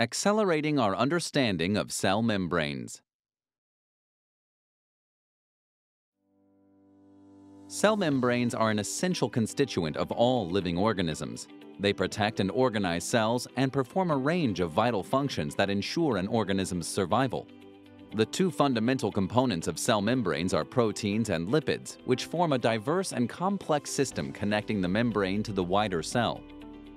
accelerating our understanding of cell membranes. Cell membranes are an essential constituent of all living organisms. They protect and organize cells and perform a range of vital functions that ensure an organism's survival. The two fundamental components of cell membranes are proteins and lipids, which form a diverse and complex system connecting the membrane to the wider cell.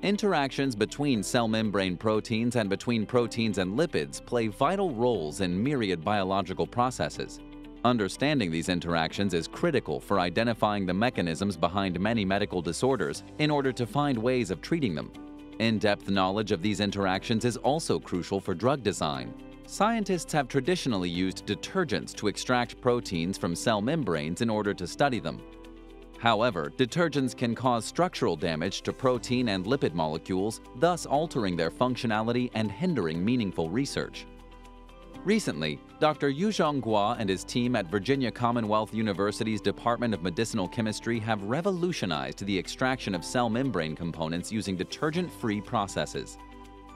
Interactions between cell membrane proteins and between proteins and lipids play vital roles in myriad biological processes. Understanding these interactions is critical for identifying the mechanisms behind many medical disorders in order to find ways of treating them. In-depth knowledge of these interactions is also crucial for drug design. Scientists have traditionally used detergents to extract proteins from cell membranes in order to study them. However, detergents can cause structural damage to protein and lipid molecules, thus altering their functionality and hindering meaningful research. Recently, Dr. Youzhong Guo and his team at Virginia Commonwealth University's Department of Medicinal Chemistry have revolutionized the extraction of cell membrane components using detergent-free processes.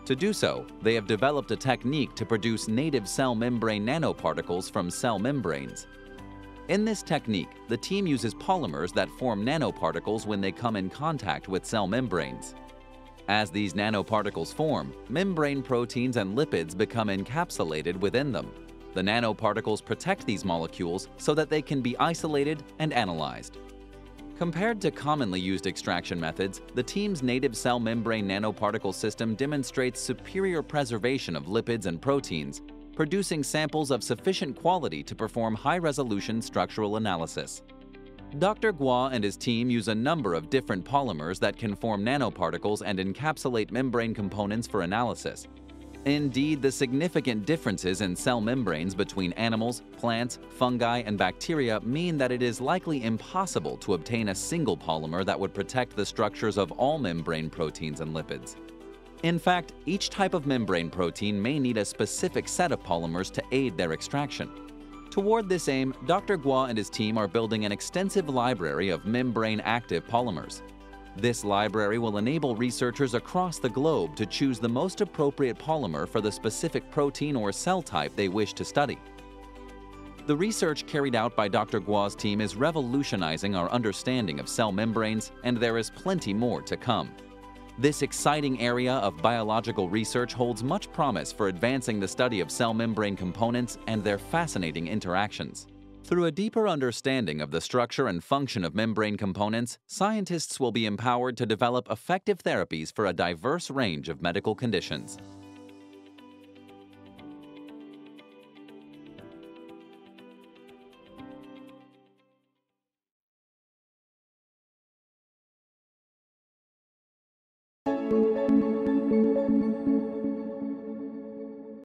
To do so, they have developed a technique to produce native cell membrane nanoparticles from cell membranes. In this technique, the team uses polymers that form nanoparticles when they come in contact with cell membranes. As these nanoparticles form, membrane proteins and lipids become encapsulated within them. The nanoparticles protect these molecules so that they can be isolated and analyzed. Compared to commonly used extraction methods, the team's native cell membrane nanoparticle system demonstrates superior preservation of lipids and proteins, producing samples of sufficient quality to perform high-resolution structural analysis. Dr. Guo and his team use a number of different polymers that can form nanoparticles and encapsulate membrane components for analysis, Indeed, the significant differences in cell membranes between animals, plants, fungi, and bacteria mean that it is likely impossible to obtain a single polymer that would protect the structures of all membrane proteins and lipids. In fact, each type of membrane protein may need a specific set of polymers to aid their extraction. Toward this aim, Dr. Guo and his team are building an extensive library of membrane-active polymers. This library will enable researchers across the globe to choose the most appropriate polymer for the specific protein or cell type they wish to study. The research carried out by Dr. Guo's team is revolutionizing our understanding of cell membranes, and there is plenty more to come. This exciting area of biological research holds much promise for advancing the study of cell membrane components and their fascinating interactions. Through a deeper understanding of the structure and function of membrane components, scientists will be empowered to develop effective therapies for a diverse range of medical conditions.